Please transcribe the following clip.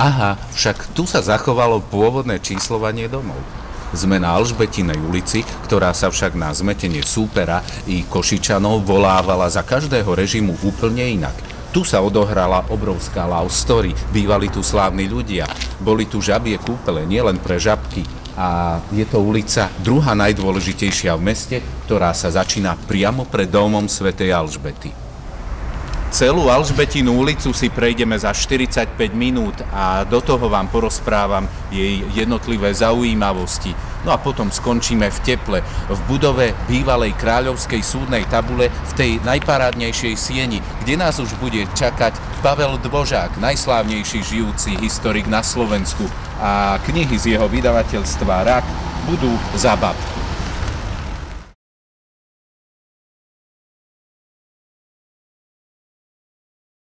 Aha, však tu sa zachovalo pôvodné číslovanie domov. Sme na Alžbetinej ulici, ktorá sa však na zmetenie súpera i Košičanov volávala za každého režimu úplne inak. Tu sa odohrala obrovská love story, bývali tu slávni ľudia, boli tu žabie kúpele nielen pre žabky, a je to ulica druhá najdôležitejšia v meste, ktorá sa začína priamo pred domom svätej Alžbety. Celú Alžbetinú ulicu si prejdeme za 45 minút a do toho vám porozprávam jej jednotlivé zaujímavosti. No a potom skončíme v teple, v budove bývalej kráľovskej súdnej tabule v tej najparádnejšej sieni, kde nás už bude čakať Pavel Dvožák, najslávnejší žijúci historik na Slovensku a knihy z jeho vydavateľstva RAK budú zabavky.